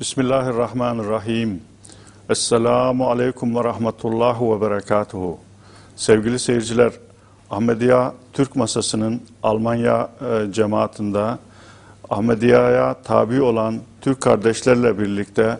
Bismillahirrahmanirrahim. Esselamu Aleyküm ve Rahmetullah ve Berekatuhu. Sevgili seyirciler, Ahmediya Türk Masası'nın Almanya e, cemaatinde Ahmediya'ya tabi olan Türk kardeşlerle birlikte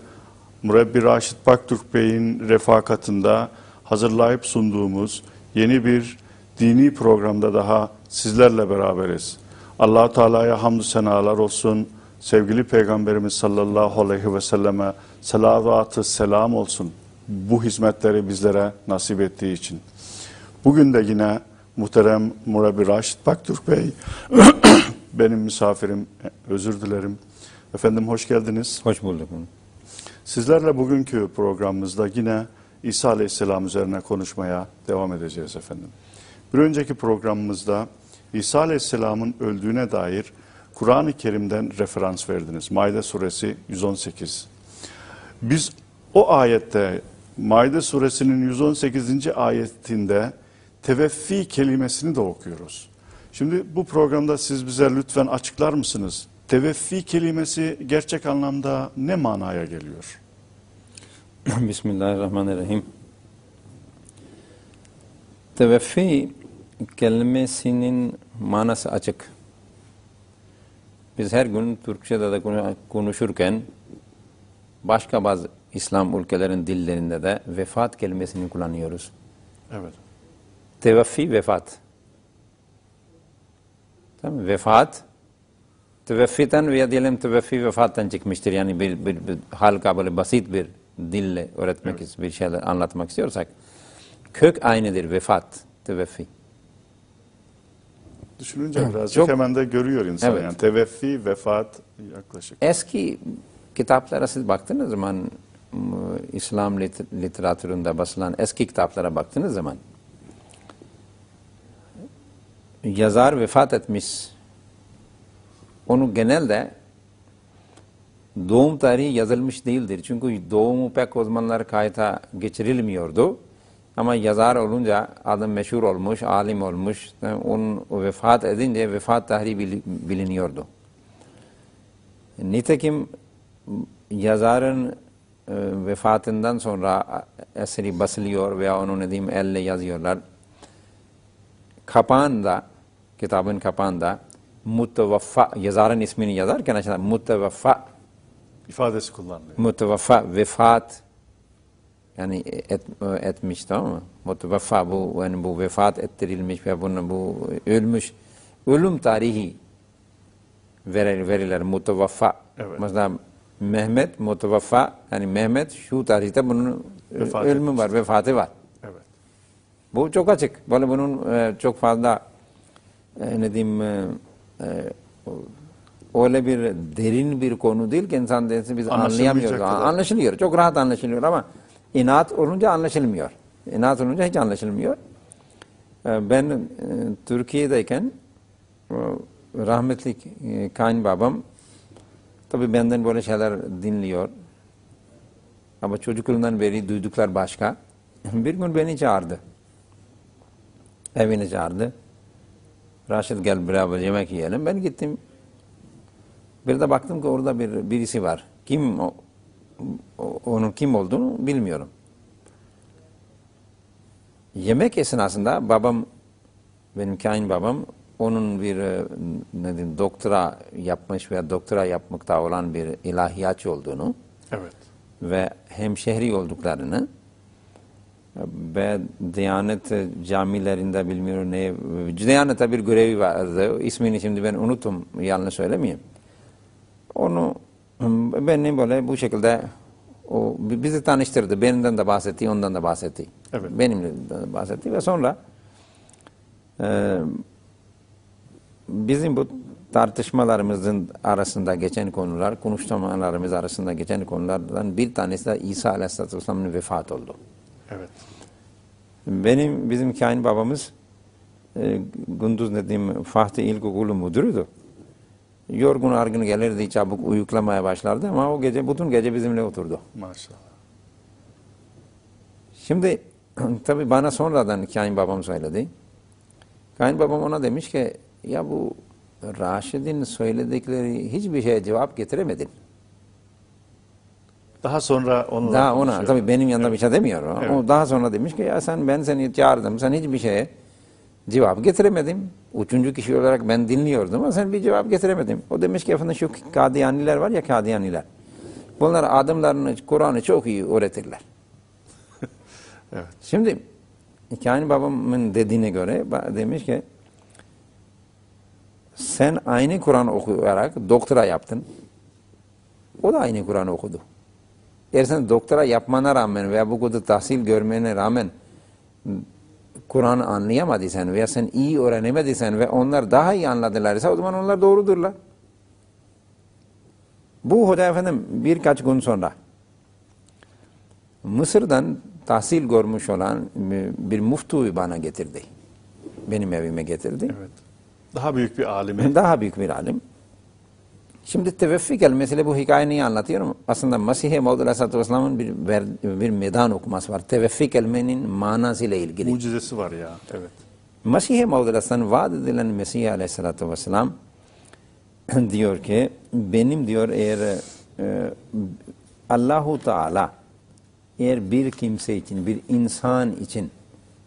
Mürebbi Raşit Baktürk Bey'in refakatında hazırlayıp sunduğumuz yeni bir dini programda daha sizlerle beraberiz. allah Teala'ya hamdü senalar olsun. Sevgili Peygamberimiz sallallahu aleyhi ve selleme salavatı selam olsun. Bu hizmetleri bizlere nasip ettiği için. Bugün de yine muhterem Murabi Raşit Baktürk Bey benim misafirim özür dilerim. Efendim hoş geldiniz. Hoş bulduk. Sizlerle bugünkü programımızda yine İsa Aleyhisselam üzerine konuşmaya devam edeceğiz efendim. Bir önceki programımızda İsa Aleyhisselam'ın öldüğüne dair Kur'an-ı Kerim'den referans verdiniz. Maide suresi 118. Biz o ayette Maide suresinin 118. ayetinde teveffi kelimesini de okuyoruz. Şimdi bu programda siz bize lütfen açıklar mısınız? Teveffi kelimesi gerçek anlamda ne manaya geliyor? Bismillahirrahmanirrahim. Teveffi kelimesinin manası açık. Biz her gün Türkçe'de de konuşurken başka bazı İslam ülkelerin dillerinde de vefat kelimesini kullanıyoruz. Evet. Tevaffi vefat. Tamam Vefat teveffiden veya diyelim tevaffi vefattan çıkmıştır. Yani bir, bir, bir halka böyle basit bir dille öğretmek evet. bir şeyler anlatmak istiyorsak kök aynıdır vefat, teveffi. Düşününce biraz Çok, hemen de görüyor insan evet. yani teveffi, vefat yaklaşık. Eski kitaplara siz baktığınız zaman İslam literatüründe basılan eski kitaplara baktığınız zaman yazar vefat etmiş onu genelde doğum tarihi yazılmış değildir. Çünkü doğumu pek o zamanlar kayıta geçirilmiyordu. Ama yazar olunca adam meşhur olmuş, alim olmuş. Onun vefat edince vefat tarihi biliniyordu. Nitekim yazarın e, vefatından sonra eseri basılıyor veya onu ne diyeyim elle yazıyorlar. Kapağında, kitabın kapağında mutevaffa, yazarın ismini yazarken aşağıda mutevaffa ifadesi kullanılıyor. Mutevaffa, vefat yani et, etmiş tamam mı? Mutevaffa bu, yani bu vefat ettirilmiş ve bunu bu ölmüş. Ölüm tarihi verilir, verilir mutevaffa. Evet. Mesela Mehmet mutevaffa yani Mehmet şu tarihte bunun Vefat ölümü etmiştir. var, vefatı var. Evet. Bu çok açık. Böyle bunun e, çok fazla e, ne diyeyim e, e, öyle bir derin bir konu değil ki insan densin biz anlayamıyoruz. Anlaşılıyor. Çok rahat anlaşılıyor ama inat olunca anlaşılmıyor. İnat olunca hiç anlaşılmıyor. E, ben e, Türkiye'deyken rahmetli e, kayınbabam tabii benden böyle şeyler dinliyor. Ama çocukluğundan beri duyduklar başka. Bir gün beni çağırdı. Evine çağırdı. Raşit gel beraber yemek yiyelim. Ben gittim. Bir de baktım ki orada bir birisi var. Kim o, onun kim olduğunu bilmiyorum. Yemek esnasında babam, benim kain babam, onun bir ne diyeyim, doktora yapmış veya doktora yapmakta olan bir ilahiyatçı olduğunu evet. ve hemşehri olduklarını ve Diyanet camilerinde bilmiyorum ne, Diyanet'te bir görevi vardı. İsmini şimdi ben unuttum, yanlış söylemeyeyim. Onu beni böyle bu şekilde o bizi tanıştırdı. Benimden de bahsetti, ondan da bahsetti. Evet. Benimle de bahsetti ve sonra e, bizim bu tartışmalarımızın arasında geçen konular, konuşmalarımız arasında geçen konulardan bir tanesi de İsa Aleyhisselatü Vesselam'ın vefat oldu. Evet. Benim, bizim kain babamız e, Gündüz dediğim Fatih İlkokulu müdürüydü. Yorgun argın gelirdi, çabuk uyuklamaya başlardı ama o gece, bütün gece bizimle oturdu. Maşallah. Şimdi tabi bana sonradan kain babam söyledi. Kain babam ona demiş ki ya bu Raşid'in söyledikleri hiçbir şeye cevap getiremedin. Daha sonra onunla Daha ona konuşuyor. tabii benim yanında bir şey demiyor. o. Evet. O daha sonra demiş ki ya sen ben seni çağırdım. Sen hiçbir şeye cevap getiremedin. Üçüncü kişi olarak ben dinliyordum ama sen bir cevap getiremedin. O demiş ki efendim şu Kadiyaniler var ya Kadiyaniler. Bunlar adımlarını Kur'an'ı çok iyi öğretirler. Evet. Şimdi Hikayenin babamın dediğine göre demiş ki sen aynı Kur'an okuyarak doktora yaptın. O da aynı Kur'an okudu. Eğer sen doktora yapmana rağmen veya bu kadar tahsil görmene rağmen Kur'an'ı anlayamadıysan veya sen iyi öğrenemediysen ve onlar daha iyi anladılarsa o zaman onlar doğrudurlar. Bu hoca efendim birkaç gün sonra Mısır'dan tahsil görmüş olan bir muftuyu bana getirdi. Benim evime getirdi. Evet. Daha büyük bir alimi. Daha büyük bir alim. Şimdi teveffi kelimesiyle bu hikayeyi niye anlatıyorum? Aslında Mesih-i Maud Aleyhisselatü Vesselam'ın bir, bir meydan okuması var. Teveffi kelimenin manasıyla ilgili. Mucizesi var ya. Evet. Mesih-i Maud Aleyhisselam vaat edilen Mesih Aleyhisselatü Vesselam diyor ki benim diyor eğer e, Allahu Teala eğer bir kimse için, bir insan için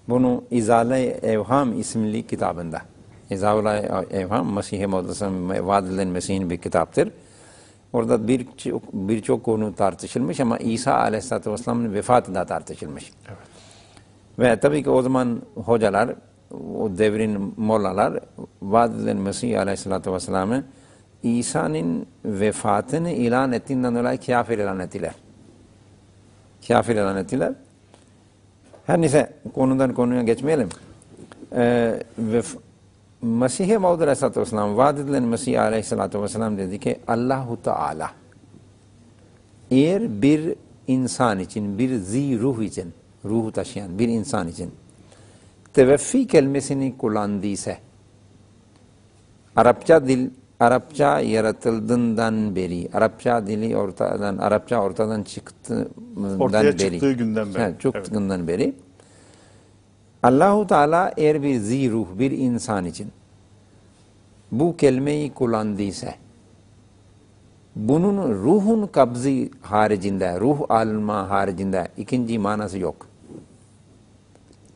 bunu İzale Evham isimli kitabında İzale Evham Mesih-i Aleyhisselam vaat edilen Mesih'in bir kitaptır. Orada birçok birçok konu tartışılmış ama İsa Aleyhisselatü Vesselam'ın vefatı da tartışılmış. Evet. Ve tabii ki o zaman hocalar, o devrin mollalar vaat edilen Mesih Aleyhisselatü Vesselam'ı İsa'nın vefatını ilan ettiğinden dolayı kafir ilan ettiler. Kafir ilan ettiler. Her neyse konudan konuya geçmeyelim. Ee, ve Mesih-i Maud Aleyhisselatü Vesselam vaat edilen Mesih Aleyhisselatü Vesselam dedi ki Allahu Teala eğer bir insan için, bir zi ruh için, ruhu taşıyan bir insan için teveffi kelimesini kullandıysa, Arapça dil, Arapça yaratıldığından beri, Arapça dili ortadan, Arapça ortadan çıktığından Ortaya beri, çıktığı günden beri, Evet, çok evet. günden beri, Allahu Teala eğer bir zi ruh, bir insan için bu kelimeyi kullandıysa, bunun ruhun kabzı haricinde, ruh alma haricinde ikinci manası yok.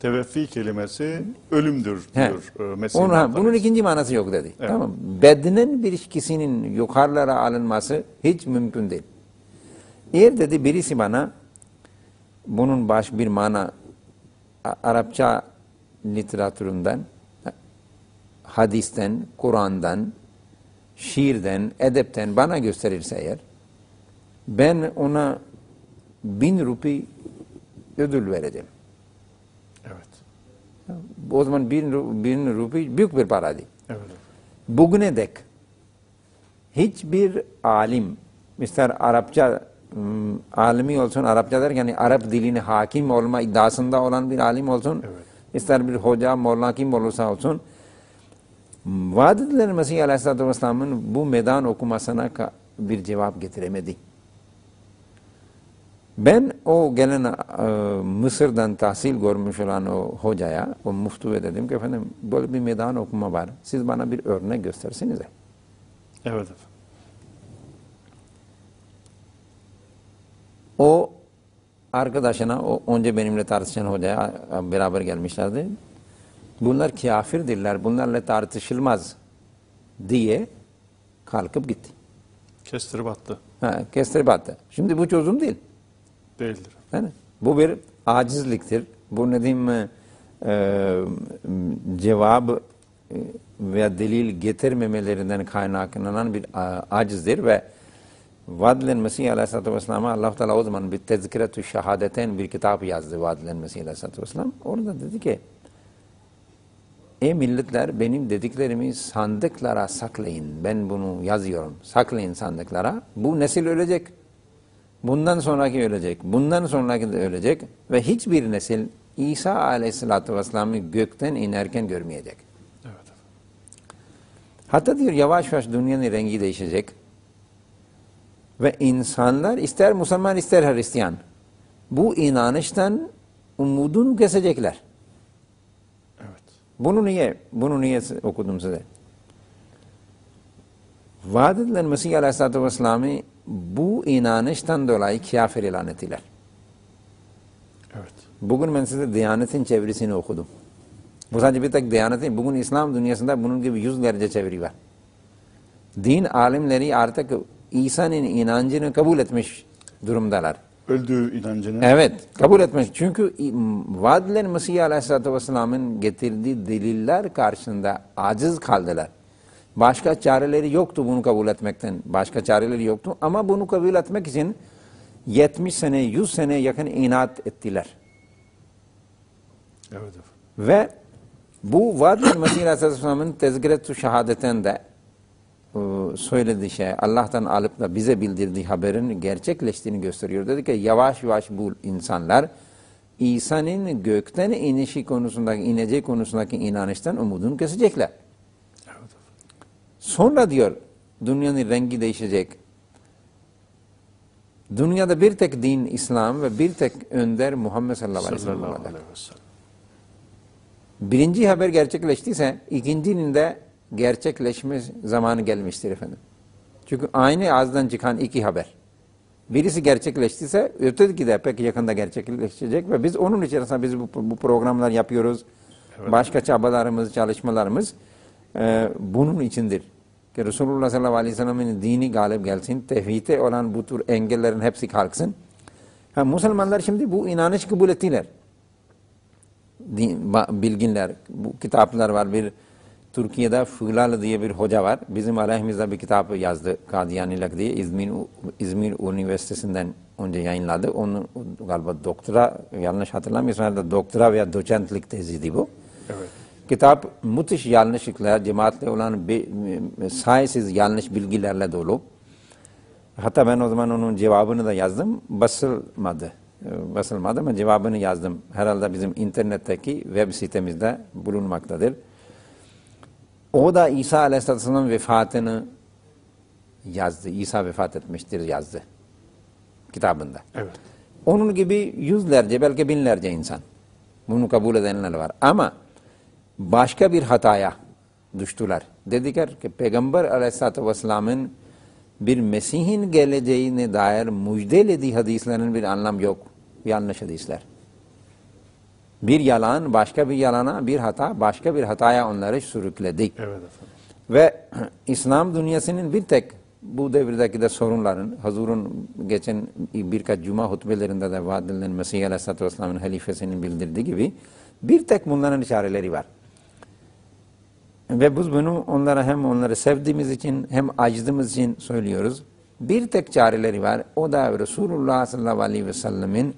Teveffi kelimesi ölümdür He. diyor e, ha, Efendimiz. bunun ikinci manası yok dedi. Evet. Tamam. Bedenen bir kişinin yukarılara alınması hiç mümkün değil. Eğer dedi birisi bana bunun baş bir mana Arapça literatüründen, hadisten, Kur'an'dan, şiirden, edepten bana gösterirse eğer, ben ona bin rupi ödül vereceğim. Evet. O zaman bin, bin rupi büyük bir para değil. Evet. Bugüne dek hiçbir alim, ister Arapça alimi olsun, Arapça derken yani Arap diline hakim olma iddiasında olan bir alim olsun, Evet. ister bir hoca, molla kim olursa olsun, vaat edilen Mesih Aleyhisselatü Vesselam'ın bu meydan okumasına bir cevap getiremedi. Ben o gelen e, Mısır'dan tahsil görmüş olan o hocaya, o muftuya dedim ki efendim böyle bir meydan okuma var. Siz bana bir örnek göstersenize. Evet efendim. O arkadaşına, o önce benimle tartışan hocaya e, beraber gelmişlerdi. Bunlar kafirdirler, bunlarla tartışılmaz diye kalkıp gitti. Kestirip attı. Ha, kestirip attı. Şimdi bu çözüm değil. Değildir. Yani bu bir acizliktir. Bu ne diyeyim e, e, cevap e, veya delil getirmemelerinden kaynaklanan bir a, acizdir ve Vadilen Mesih Aleyhisselatü Vesselam'a allah Teala o zaman bir tezkiretü şehadeten bir kitap yazdı Vadilen Mesih Aleyhisselatü Vesselam. Orada dedi ki Ey milletler benim dediklerimi sandıklara saklayın. Ben bunu yazıyorum. Saklayın sandıklara. Bu nesil ölecek. Bundan sonraki ölecek. Bundan sonraki de ölecek. Ve hiçbir nesil İsa aleyhissalatü vesselam'ı gökten inerken görmeyecek. Evet. Hatta diyor yavaş yavaş dünyanın rengi değişecek. Ve insanlar ister Müslüman ister Hristiyan bu inanıştan umudunu kesecekler. Evet. Bunu niye? Bunu niye okudum size? Vaat edilen Mesih Aleyhisselatü Vesselam'ı bu inanıştan dolayı kafir ilan ettiler. Evet. Bugün ben size Diyanet'in çevirisini okudum. Bu sadece bir tek Diyanet'in. Bugün İslam dünyasında bunun gibi yüzlerce çeviri var. Din alimleri artık İsa'nın inancını kabul etmiş durumdalar. Öldüğü inancını. Evet, kabul etmiş. Çünkü vaad edilen Mesih Aleyhisselatü Vesselam'ın getirdiği deliller karşısında aciz kaldılar. Başka çareleri yoktu bunu kabul etmekten. Başka çareleri yoktu ama bunu kabul etmek için 70 sene, 100 sene yakın inat ettiler. Evet efendim. Ve bu vaad edilen Mesih Aleyhisselatü Vesselam'ın tezkiret-ü şehadetinde söylediği şey, Allah'tan alıp da bize bildirdiği haberin gerçekleştiğini gösteriyor. Dedi ki yavaş yavaş bu insanlar İsa'nın gökten inişi konusundaki, ineceği konusundaki inanıştan umudunu kesecekler. Sonra diyor dünyanın rengi değişecek. Dünyada bir tek din İslam ve bir tek önder Muhammed sallallahu aleyhi ve sellem Sallallahu olacak. aleyhi ve sellem. Birinci haber gerçekleştiyse ikincinin de gerçekleşme zamanı gelmiştir efendim. Çünkü aynı ağızdan çıkan iki haber. Birisi gerçekleştiyse öteki de pek yakında gerçekleşecek ve biz onun içerisinde biz bu, bu programlar yapıyoruz. Başka çabalarımız, çalışmalarımız e, bunun içindir. Ki Resulullah sallallahu aleyhi ve sellem'in dini galip gelsin, tevhide olan bu tür engellerin hepsi kalksın. Ha, Müslümanlar şimdi bu inanış kabul ettiler din- bilginler, bu kitaplar var. Bir Türkiye'de Fılalı diye bir hoca var. Bizim aleyhimizde bir kitap yazdı. Kadiyanilik diye İzmir, İzmir Üniversitesi'nden önce yayınladı. Onun galiba doktora, yanlış hatırlamıyorsam herhalde doktora veya doçentlik teziydi bu. Evet. Kitap müthiş yanlışlıkla, cemaatle olan bir, sayesiz yanlış bilgilerle dolu. Hatta ben o zaman onun cevabını da yazdım. Basılmadı. Basılmadı ama cevabını yazdım. Herhalde bizim internetteki web sitemizde bulunmaktadır. O da İsa Aleyhisselam'ın vefatını yazdı. İsa vefat etmiştir yazdı. Kitabında. Evet. Onun gibi yüzlerce belki binlerce insan. Bunu kabul edenler var. Ama başka bir hataya düştüler. Dediler ki Peygamber aleyhissalatü vesselamın bir Mesih'in geleceğine dair müjdelediği hadislerin bir anlam yok. Yanlış hadisler. Bir yalan, başka bir yalana, bir hata, başka bir hataya onları sürükledik. Evet efendim. Ve İslam dünyasının bir tek bu devirdeki de sorunların, Hazur'un geçen birkaç cuma hutbelerinde de vaat edilen Mesih Aleyhisselatü Vesselam'ın halifesinin bildirdiği gibi bir tek bunların işareleri var. Ve biz bunu onlara hem onları sevdiğimiz için hem acıdığımız için söylüyoruz. Bir tek çareleri var. O da Resulullah sallallahu aleyhi ve sellemin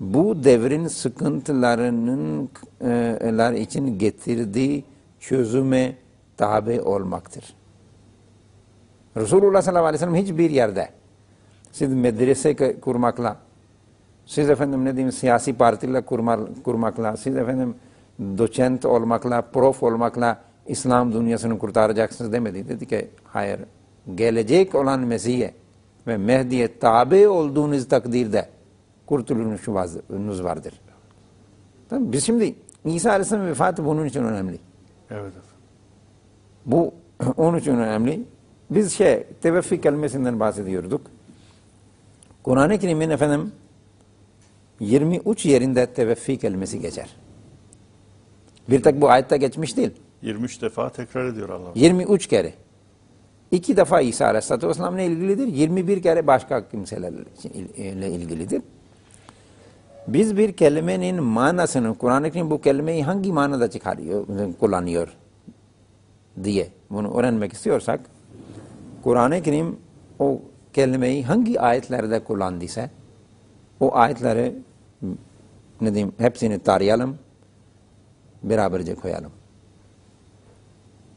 bu devrin sıkıntılarının e, için getirdiği çözüme tabi olmaktır. Resulullah sallallahu aleyhi ve sellem hiçbir yerde siz medrese kurmakla, siz efendim ne diyeyim siyasi kurma, kurmakla, siz efendim doçent olmakla, prof olmakla İslam dünyasını kurtaracaksınız demedi. Dedi ki hayır gelecek olan Mesih'e ve Mehdi'ye tabi olduğunuz takdirde kurtuluşunuz vardır. Tamam, biz şimdi İsa Aleyhisselam vefatı bunun için önemli. Evet efendim. Bu onun için önemli. Biz şey teveffi kelimesinden bahsediyorduk. Kur'an-ı Kerim'in efendim 23 yerinde teveffi kelimesi geçer. Bir tek bu ayette geçmiş değil. 23 defa tekrar ediyor Allah. 23 kere. İki defa İsa Aleyhisselatü Vesselam'la ilgilidir. 21 kere başka kimselerle ilgilidir. Biz bir kelimenin manasını, Kur'an-ı Kerim bu kelimeyi hangi manada çıkarıyor, kullanıyor diye bunu öğrenmek istiyorsak, Kur'an-ı Kerim o kelimeyi hangi ayetlerde kullandıysa, o ayetleri ne diyeyim, hepsini tarayalım, beraberce koyalım.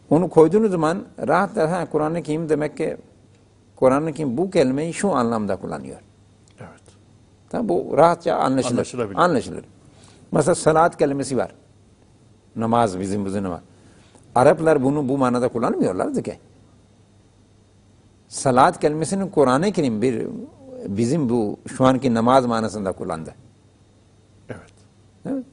Onu koyduğunuz zaman rahat ha Kur'an-ı Kerim demek ki Kur'an-ı Kerim bu kelimeyi şu anlamda kullanıyor. Evet. Tamam, bu rahatça anlaşılır. Anlaşılabilir. Anlaşılır. Mesela salat kelimesi var. Namaz bizim bizim namaz. Araplar bunu bu manada kullanmıyorlardı ki. Salat kelimesinin Kur'an-ı Kerim bir bizim bu şu anki namaz manasında kullandı. Evet. Evet.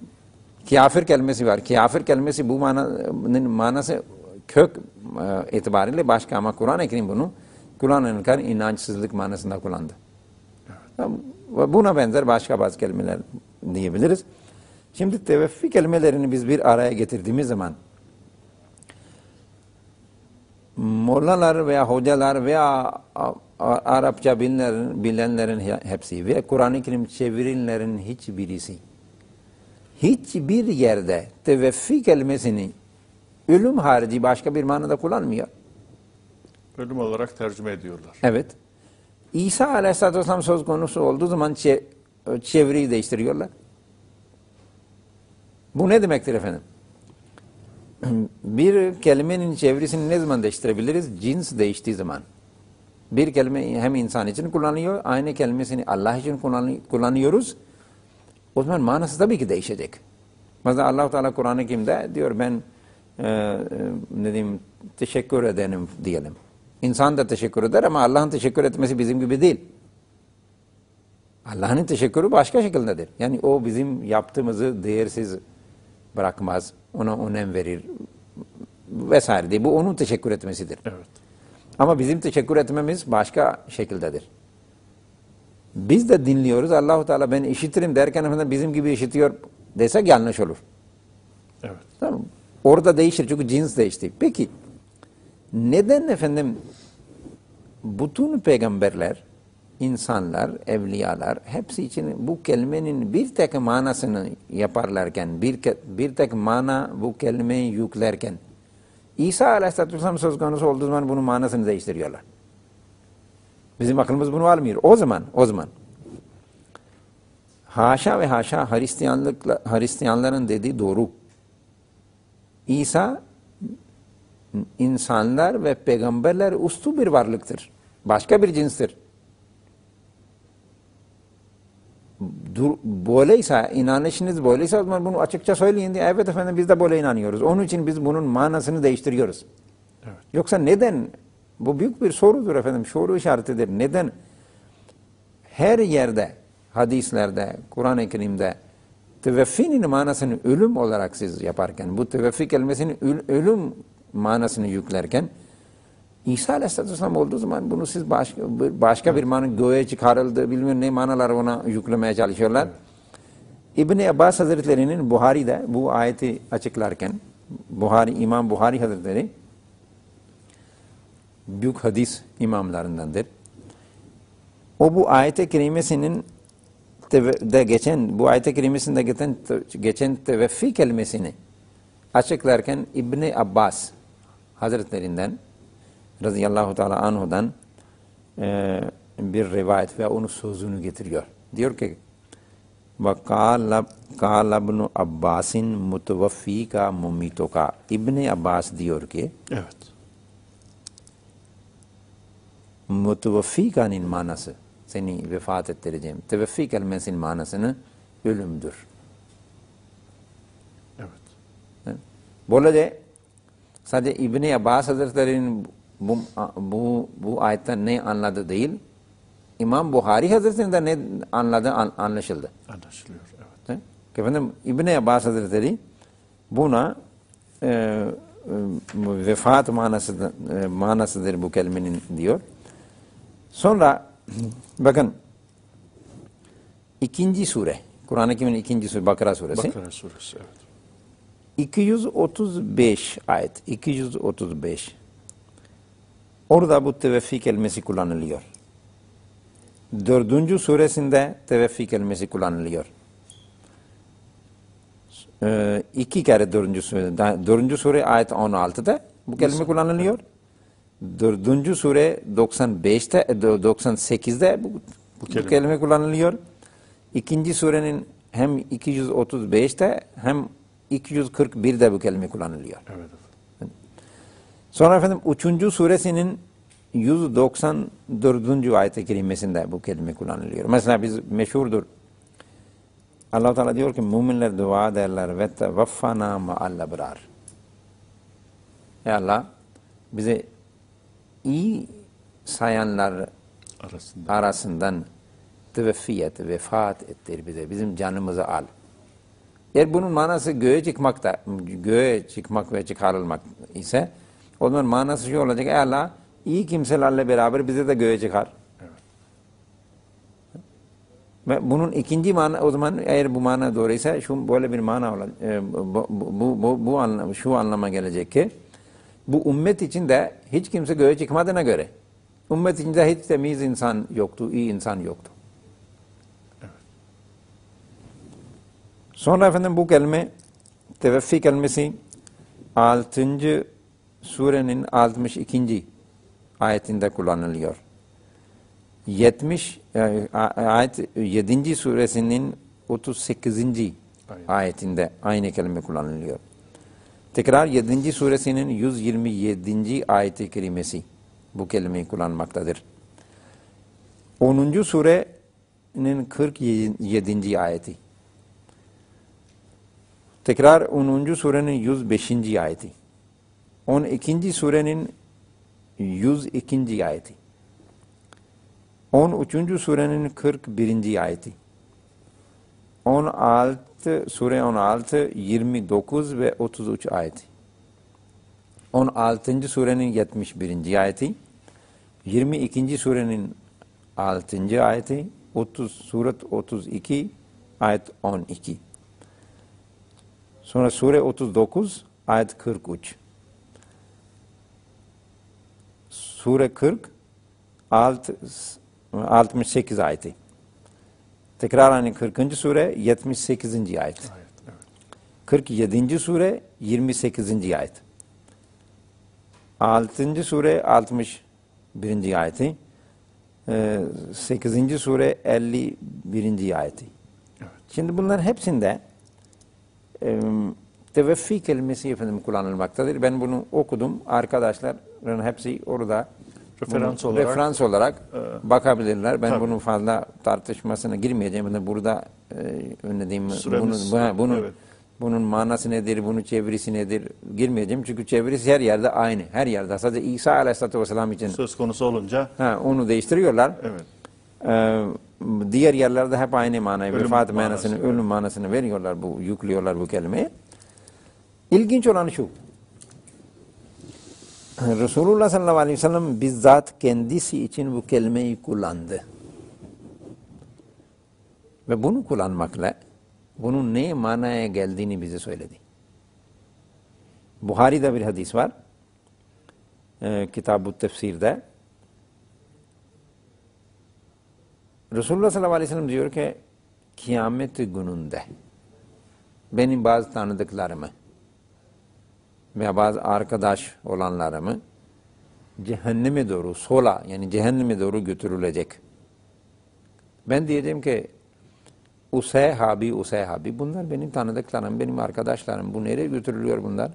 Kafir kelimesi var. Kafir kelimesi bu mananın manası kök e, itibariyle başka ama Kur'an-ı Kerim bunu kullanırken inançsızlık manasında kullandı. Ve Buna benzer başka bazı kelimeler diyebiliriz. Şimdi teveffi kelimelerini biz bir araya getirdiğimiz zaman mollalar veya hocalar veya Arapça bilenlerin, bilenlerin hepsi ve Kur'an-ı Kerim çevirenlerin hiçbirisi hiçbir yerde teveffi kelimesini ölüm harici başka bir manada kullanmıyor. Ölüm olarak tercüme ediyorlar. Evet. İsa Aleyhisselatü Vesselam söz konusu olduğu zaman çeviriyi değiştiriyorlar. Bu ne demektir efendim? Bir kelimenin çevresini ne zaman değiştirebiliriz? Cins değiştiği zaman. Bir kelime hem insan için kullanıyor, aynı kelimesini Allah için kullanıyoruz. O zaman manası tabii ki değişecek. Mesela allah Teala Kur'an-ı Kerim'de diyor ben e, e, ne diyeyim, teşekkür edenim diyelim. İnsan da teşekkür eder ama Allah'ın teşekkür etmesi bizim gibi değil. Allah'ın teşekkürü başka şekildedir. Yani o bizim yaptığımızı değersiz bırakmaz, ona önem verir vesaire diye. Bu onun teşekkür etmesidir. Evet. Ama bizim teşekkür etmemiz başka şekildedir. Biz de dinliyoruz. Allahu Teala ben işitirim derken efendim bizim gibi işitiyor desek yanlış olur. Evet. Tamam. Orada değişir çünkü cins değişti. Peki neden efendim bütün peygamberler, insanlar, evliyalar hepsi için bu kelimenin bir tek manasını yaparlarken, bir, bir tek mana bu kelimeyi yüklerken İsa Aleyhisselatü Vesselam söz konusu olduğu zaman bunun manasını değiştiriyorlar. Bizim aklımız bunu almıyor. O zaman, o zaman haşa ve haşa Hristiyanlıkla, Hristiyanların dediği doğru. İsa insanlar ve peygamberler ustu bir varlıktır. Başka bir cinstir. Dur, böyleyse, inanışınız böyleyse o zaman bunu açıkça söyleyin diye. Evet efendim biz de böyle inanıyoruz. Onun için biz bunun manasını değiştiriyoruz. Evet. Yoksa neden? Bu büyük bir sorudur efendim. Soru işaretidir. Neden? Her yerde, hadislerde, Kur'an-ı Kerim'de teveffinin manasını ölüm olarak siz yaparken, bu teveffi kelimesini ölüm manasını yüklerken İsa Aleyhisselatü Vesselam olduğu zaman bunu siz başka, başka bir mana göğe çıkarıldı, bilmiyorum ne manalar ona yüklemeye çalışıyorlar. İbni Abbas Hazretleri'nin Buhari'de bu ayeti açıklarken Buhari, İmam Buhari Hazretleri büyük hadis imamlarındandır. O bu ayet-i kerimesinin de geçen bu ayet-i kerimesinde geçen, geçen teveffi kelimesini açıklarken İbni Abbas Hazretlerinden radıyallahu teala anhudan e, bir rivayet ve onun sözünü getiriyor. Diyor ki وَقَالَ ابْنُ عَبَّاسٍ مُتَوَفِّيكَ مُمِيتُكَ İbni Abbas diyor ki Evet. Mutevaffikanın manası seni vefat ettireceğim. Teveffi kelimesinin manasını ölümdür. Evet. Böylece sadece İbni Abbas Hazretleri'nin bu, bu, bu ayetten ne anladı değil, İmam Buhari Hazretleri'nin de ne anladı an, anlaşıldı. Anlaşılıyor, evet. Efendim İbni Abbas Hazretleri buna e, e, vefat manası, e, manasıdır bu kelimenin diyor. Sonra bakın ikinci sure, Kur'an-ı Kerim'in ikinci sure, Bakara suresi. Bakara suresi, evet. 235 ayet, 235. Orada bu teveffi kelimesi kullanılıyor. Dördüncü suresinde teveffi kelimesi kullanılıyor. Ee, iki kere dördüncü sure, dördüncü sure ayet 16'da bu kelime kullanılıyor. Dördüncü sure 95'te, 98'de bu, bu, kelime. bu kelime kullanılıyor. İkinci surenin hem 235'te hem 241'de bu kelime kullanılıyor. Evet. Sonra efendim 3. suresinin 194. ayet-i kerimesinde bu kelime kullanılıyor. Mesela biz meşhurdur. Allah Teala diyor ki müminler dua ederler ve tevaffana ma'al ebrar. Ey Allah bize iyi sayanlar arasından, arasından teveffiyet, vefat ettir bize. Bizim canımızı al. Eğer bunun manası göğe çıkmak da, göğe çıkmak ve çıkarılmak ise o zaman manası şu olacak. Ey Allah iyi kimselerle beraber bize de göğe çıkar. Ve bunun ikinci mana o zaman eğer bu mana doğruysa şu böyle bir mana olan e, bu, bu, bu, bu anlam, şu anlama gelecek ki bu ümmet içinde hiç kimse göğe çıkmadığına göre ümmet içinde hiç temiz insan yoktu, iyi insan yoktu. Sonra efendim bu kelime teveffi kelimesi 6. surenin 62. ayetinde kullanılıyor. 70 e, ayet 7. suresinin 38. Aynen. ayetinde aynı kelime kullanılıyor. Tekrar 7. suresinin 127. ayeti kerimesi bu kelimeyi kullanmaktadır. 10. surenin 47. ayeti. Tekrar 10. surenin 105. ayeti. 12. surenin 102. ayeti. 13. surenin 41. ayeti. 16 sure 16 29 ve 33 ayeti. 16. surenin 71. ayeti. 22. surenin 6. ayeti. 30 suret 32 ayet 12. Sonra sure 39 ayet 43. Sure 40 6 68 ayeti. Tekrar aynı 40. sure 78. ayet. ayet evet. 47. sure 28. ayet. 6. sure 61. ayeti. 8. Ee, sure 51. ayeti. Evet. Şimdi bunların hepsinde teveffi kelimesi efendim kullanılmaktadır. Ben bunu okudum. Arkadaşların hepsi orada referans olarak, referans olarak e, bakabilirler. Ben tabii. bunun fazla tartışmasına girmeyeceğim. Burada e, önlediğim bunu, bu, bunun evet. bunun manası nedir, bunun çevirisi nedir girmeyeceğim. Çünkü çevirisi her yerde aynı. Her yerde. Sadece İsa Aleyhisselatü Vesselam için söz konusu olunca ha, onu değiştiriyorlar. Evet. Ee, diğer yerlerde hep aynı manayı, ölüm vefat manasını, manası, ölüm manasını veriyorlar, bu yüklüyorlar bu kelimeyi. İlginç olan şu. Resulullah sallallahu aleyhi ve sellem bizzat kendisi için bu kelimeyi kullandı. Ve bunu kullanmakla bunun ne manaya geldiğini bize söyledi. Buhari'de bir hadis var. E, Kitab-ı Tefsir'de. Resulullah sallallahu aleyhi ve sellem diyor ki kıyamet gününde benim bazı tanıdıklarımı veya bazı arkadaş olanlarımı cehenneme doğru, sola yani cehenneme doğru götürülecek. Ben diyeceğim ki Useyhabi, Useyhabi bunlar benim tanıdıklarım, benim arkadaşlarım. Bu nereye götürülüyor bunlar?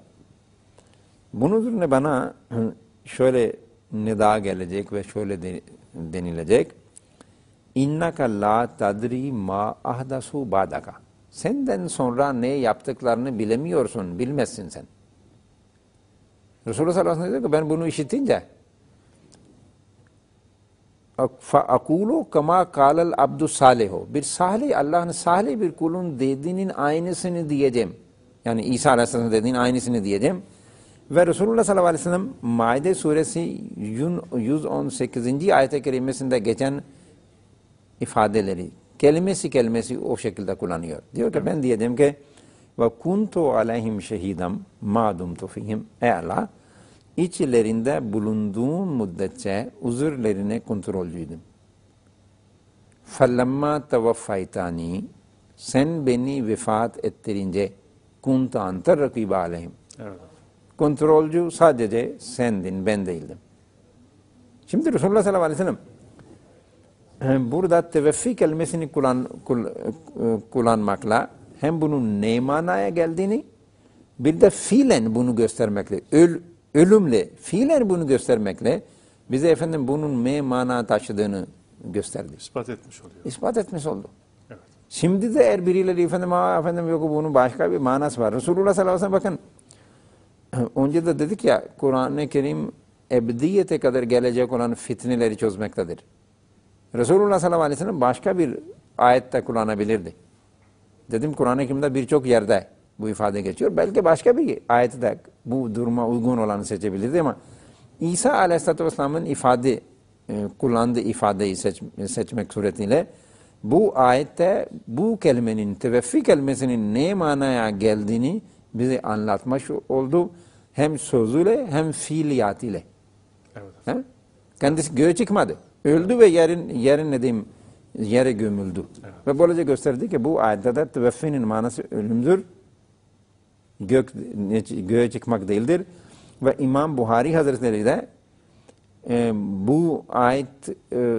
Bunun üzerine bana şöyle nida gelecek ve şöyle denilecek. İnnaka la tadri ma ahdasu badaka. Senden sonra ne yaptıklarını bilemiyorsun, bilmezsin sen. Resulullah sallallahu aleyhi ve sellem diyor ki ben bunu işitince akulu kama kalal abdu salihu. Bir salih, Allah'ın salih bir kulun dediğinin aynısını diyeceğim. Yani İsa Aleyhisselam dediğinin aynısını diyeceğim. Ve Resulullah sallallahu aleyhi ve sellem Maide suresi 118. ayet-i kerimesinde geçen ifadeleri kelimesi kelimesi o şekilde kullanıyor. Diyor ki evet. ben diyelim ki ve kuntu aleyhim şehidem madum tufihim e'la içlerinde bulunduğum müddetçe huzurlarını kontrolcüydüm. Fellemma tevaffaytani sen beni vefat ettirince kunta antar rakibi aleyhim. Evet. Kontrolcü sadece sendin ben değildim. Şimdi Resulullah sallallahu aleyhi ve sellem burada teveffi kelimesini kullan, kullanmakla hem bunun ne manaya geldiğini bir de fiilen bunu göstermekle öl, ölümle, fiilen bunu göstermekle bize efendim bunun ne mana taşıdığını gösterdi. İspat etmiş oluyor. İspat etmiş oldu. Evet. Şimdi de eğer birileri efendim, Aa, efendim yok bunun başka bir manası var. Resulullah sallallahu aleyhi ve sellem bakın önce de dedik ya Kur'an-ı Kerim ebediyete kadar gelecek olan fitneleri çözmektedir. Resulullah sallallahu aleyhi ve sellem başka bir ayette kullanabilirdi. Dedim Kur'an-ı Kerim'de birçok yerde bu ifade geçiyor. Belki başka bir ayeti de bu duruma uygun olanı seçebilirdi ama İsa Aleyhisselatü Vesselam'ın ifade, e, kullandığı ifadeyi seç, seçmek suretiyle bu ayette bu kelimenin, teveffi kelimesinin ne manaya geldiğini bize anlatmış oldu. Hem sözüyle hem fiiliyatıyla. Evet. He? Kendisi göğe çıkmadı. Öldü ve yerin, yerin ne diyeyim, yere gömüldü. Ve böylece gösterdi ki bu ayette de teveffinin manası ölümdür. Gök, göğe çıkmak değildir. Ve İmam Buhari Hazretleri de e, bu ayet e,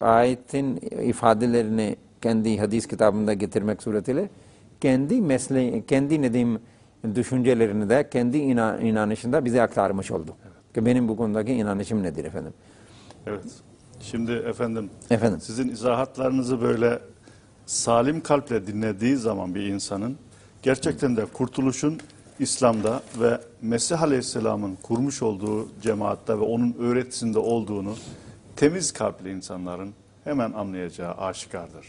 ayetin ifadelerini kendi hadis kitabında getirmek suretiyle kendi mesle kendi ne diyeyim düşüncelerini de kendi inan, inanışında bize aktarmış oldu. Evet. Ki benim bu konudaki inanışım nedir efendim? Evet. Şimdi efendim, efendim sizin izahatlarınızı böyle salim kalple dinlediği zaman bir insanın gerçekten de kurtuluşun İslam'da ve Mesih Aleyhisselam'ın kurmuş olduğu cemaatte ve onun öğretisinde olduğunu temiz kalpli insanların hemen anlayacağı aşikardır.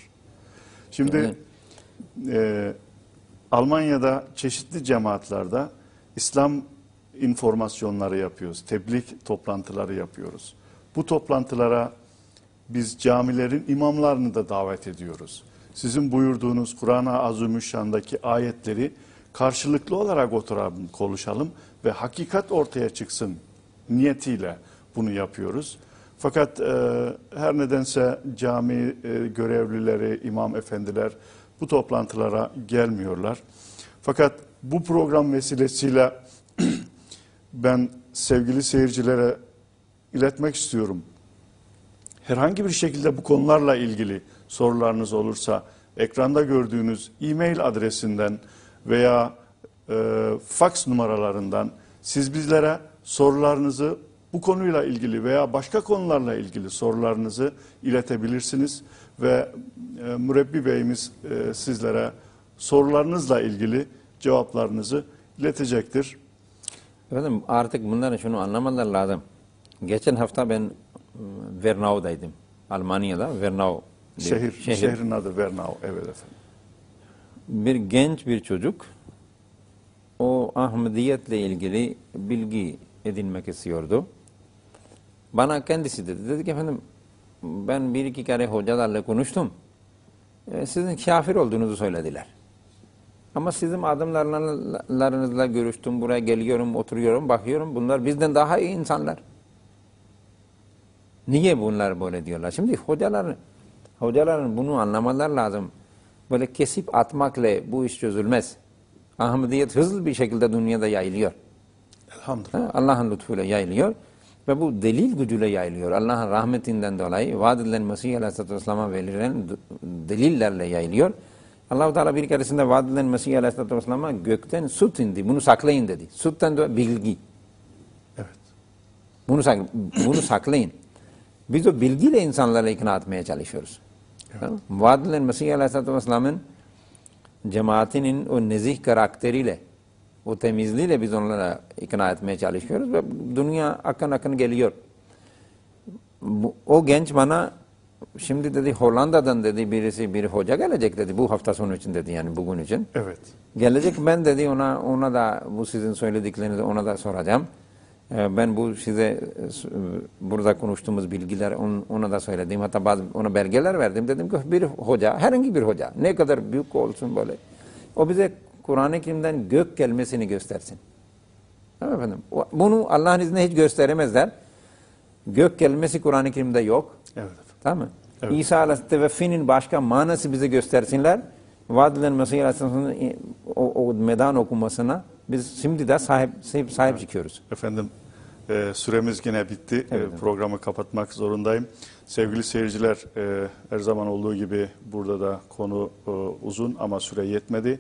Şimdi e, Almanya'da çeşitli cemaatlerde İslam informasyonları yapıyoruz. Tebliğ toplantıları yapıyoruz. Bu toplantılara biz camilerin imamlarını da davet ediyoruz. Sizin buyurduğunuz Kur'an-ı Azimüşşan'daki ayetleri karşılıklı olarak oturalım, konuşalım ve hakikat ortaya çıksın niyetiyle bunu yapıyoruz. Fakat e, her nedense cami e, görevlileri, imam efendiler bu toplantılara gelmiyorlar. Fakat bu program vesilesiyle ben sevgili seyircilere iletmek istiyorum. Herhangi bir şekilde bu konularla ilgili sorularınız olursa ekranda gördüğünüz e-mail adresinden veya e, fax numaralarından siz bizlere sorularınızı bu konuyla ilgili veya başka konularla ilgili sorularınızı iletebilirsiniz ve e, mürebbi beyimiz e, sizlere sorularınızla ilgili cevaplarınızı iletecektir. Efendim artık bunların şunu anlamalar lazım. Geçen hafta ben Vernau'daydım. Almanya'da Vernau. Şehir, şehir. Şehrin adı Vernau. Evet efendim. Bir genç bir çocuk o Ahmediyetle ilgili bilgi edinmek istiyordu. Bana kendisi dedi. Dedi ki efendim ben bir iki kere hocalarla konuştum. E, sizin kafir olduğunuzu söylediler. Ama sizin adımlarınızla görüştüm. Buraya geliyorum, oturuyorum, bakıyorum. Bunlar bizden daha iyi insanlar. Niye bunlar böyle diyorlar? Şimdi hocalar, hocaların bunu anlamalar lazım. Böyle kesip atmakla bu iş çözülmez. Ahmediyet hızlı bir şekilde dünyada yayılıyor. Elhamdülillah. Allah'ın lütfuyla yayılıyor. Ve bu delil gücüyle yayılıyor. Allah'ın rahmetinden dolayı vaad edilen Mesih Aleyhisselatü Vesselam'a verilen delillerle yayılıyor. Allah-u Teala bir keresinde vaad edilen Mesih Aleyhisselatü Vesselam'a gökten süt indi. Bunu saklayın dedi. Sütten de bilgi. Evet. Bunu, sak bunu saklayın. Biz o bilgiyle insanları ikna etmeye çalışıyoruz. Evet. Vaad edilen Mesih Aleyhisselatü Vesselam'ın cemaatinin o nezih karakteriyle o temizliğiyle biz onlara ikna etmeye çalışıyoruz ve dünya akın akın geliyor. O genç bana şimdi dedi Hollanda'dan dedi birisi bir hoca gelecek dedi bu hafta sonu için dedi yani bugün için. Evet. Gelecek ben dedi ona ona da bu sizin söylediklerinizi ona da soracağım. Ee, ben bu size e, burada konuştuğumuz bilgiler ona da söyledim. Hatta bazı ona belgeler verdim. Dedim ki bir hoca, herhangi bir hoca ne kadar büyük olsun böyle. O bize Kur'an-ı Kerim'den gök gelmesini göstersin. Tamam efendim. Bunu Allah'ın izniyle hiç gösteremezler. Gök kelimesi Kur'an-ı Kerim'de yok. Evet. Tamam mı? Evet. İsa Aleyhisselam'ın başka manası bize göstersinler. Vaad edilen Mesih Aleyhisselam'ın o, o medan okumasına biz şimdi de sahip sahip, sahip evet. çıkıyoruz. Efendim e, süremiz yine bitti. Evet, e, programı kapatmak zorundayım. Sevgili seyirciler e, her zaman olduğu gibi burada da konu e, uzun ama süre yetmedi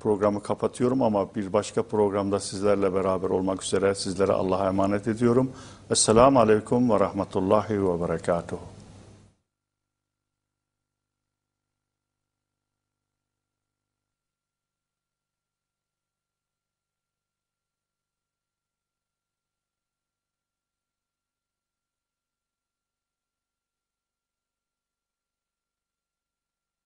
programı kapatıyorum ama bir başka programda sizlerle beraber olmak üzere sizlere Allah'a emanet ediyorum. Esselamu Aleyküm ve Rahmetullahi ve Berekatuhu.